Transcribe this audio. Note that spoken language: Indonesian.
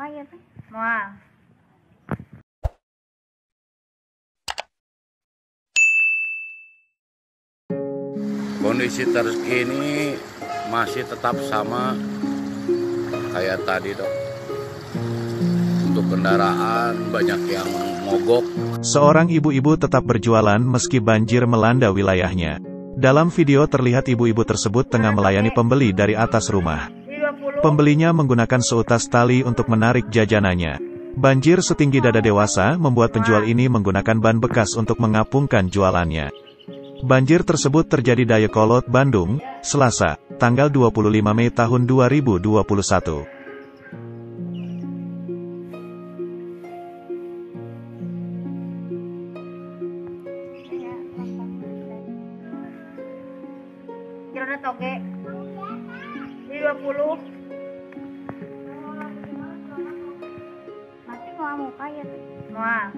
Kaya tuh. Mual. Kondisi terkini masih tetap sama kayak tadi dok. Untuk kendaraan banyak yang mogok. Seorang ibu-ibu tetap berjualan meski banjir melanda wilayahnya. Dalam video terlihat ibu-ibu tersebut tengah melayani pembeli dari atas rumah. Di 20. Pembelinya menggunakan seutas tali untuk menarik jajanannya. Banjir setinggi dada dewasa membuat penjual ini menggunakan ban bekas untuk mengapungkan jualannya. Banjir tersebut terjadi di Dayakolot, Bandung, Selasa, tanggal 25 Mei tahun 2021. Jerona toge. Di 20. kamu kaget semua